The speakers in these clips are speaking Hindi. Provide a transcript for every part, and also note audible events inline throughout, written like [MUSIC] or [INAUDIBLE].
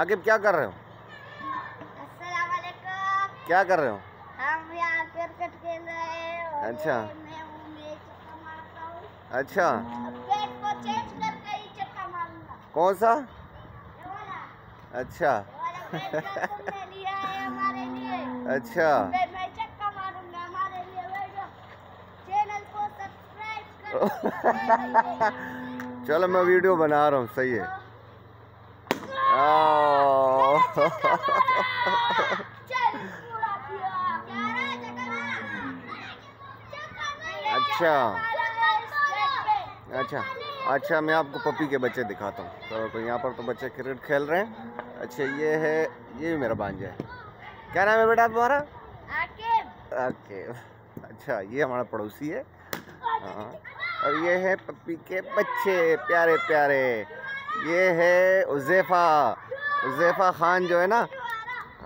आकिब क्या कर रहे हो? क्या कर रहे हो? हम यहाँ क्रिकेट खेल रहे हैं अच्छा। हूँ हूँ। अच्छा। को चेंज करके ही चक्का मारूँगा। कौन सा? अच्छा। है अच्छा। मैं मैं चक्का मारूँगा हमारे लिए चैनल को सब्सक्राइब [LAUGHS] चलो मैं वीडियो बना रहा हूँ सही है। अच्छा। अच्छा। अच्छा मैं आपको पपी के बच्चे दिखाता हूँ। तो, तो यहाँ पर तो बच्चे क्रिकेट खेल रहे हैं? अच्छा ये है ये भी मेरा भांजा है। क्या नाम है बेटा तुम्हारा? आकिब ओके अच्छा ये हमारा पड़ोसी है। हाँ। और ये है पपी के बच्चे प्यारे प्यारे ये है उज़ैफ़ा। उज़ैफ़ा खान जो है ना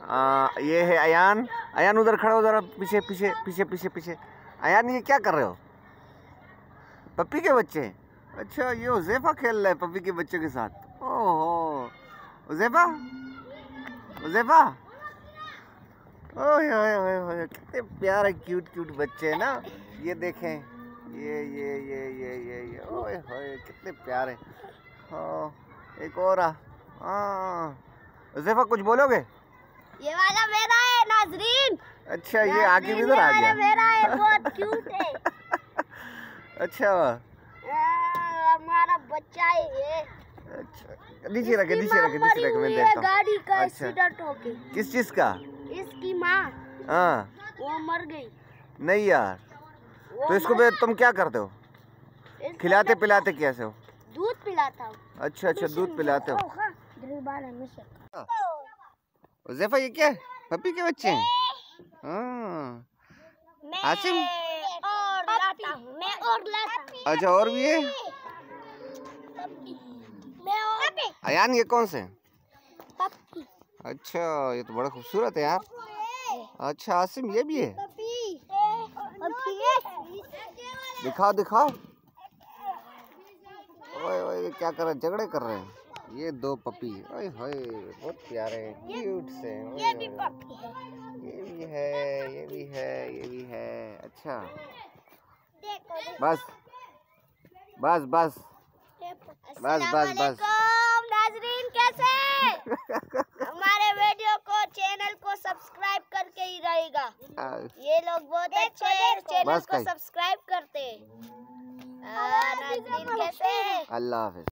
आ, ये है अयान। अयान उधर खड़ा हो ज़रा पीछे पीछे पीछे पीछे पीछे। अयान ये क्या कर रहे हो? पप्पी के बच्चे? अच्छा ये उज़ैफ़ा खेल रहा है पप्पी के बच्चों के साथ। ओहो। उज़ैफ़ा? उज़ैफ़ा? ओए ओए कितने प्यारे क्यूट क्यूट बच्चे हैं ना। ये देखें। ये ये ये ये ये होए कितने प्यारे। एक और आ। हाँ। कुछ बोलोगे? ये वाला मेरा है नाजरीन। अच्छा ये आगे भी इधर आ गया। मेरा है बहुत [LAUGHS] क्यूट है। अच्छा। हमारा बच्चा है ये। अच्छा नीचे रखे नीचे रखे नीचे रखे मैं देखता हूँ। गाड़ी का अच्छा। एक्सीडेंट हो गई। किस चीज़ का? इसकी माँ। हाँ। वो मर गई। नहीं यार तो इसको तुम क्या करते हो? खिलाते पिलाते कैसे हो? दूध पिलाता हूँ। अच्छा अच्छा दूध पिलाते हो। हाँ, है उज़ैफ़ा ये क्या पपी के बच्चे हैं? हाँ। मैं आसिम? और लाता हूँ मैं और लाता अच्छा और भी है? मैं और अयान ये कौन से? अच्छा ये तो बड़ा खूबसूरत है यार। अच्छा आसिम ये भी है? पप्पी पप्पी दिखाओ दिखाओ ये क्या कर रहे हैं झगड़े कर रहे हैं? ये दो पपी ओए होए बहुत प्यारे क्यूट से ये भी पप्पी है। ये भी है ये भी है ये भी है। अच्छा। बस। बस बस। बस, बस, बस। नाजरीन कैसे [LAUGHS] हमारे वीडियो को चैनल को सब्सक्राइब करके ही रहेगा। ये लोग बहुत अच्छे हैं चैनल को कहीं। करते हैं अल्लाह हाफिज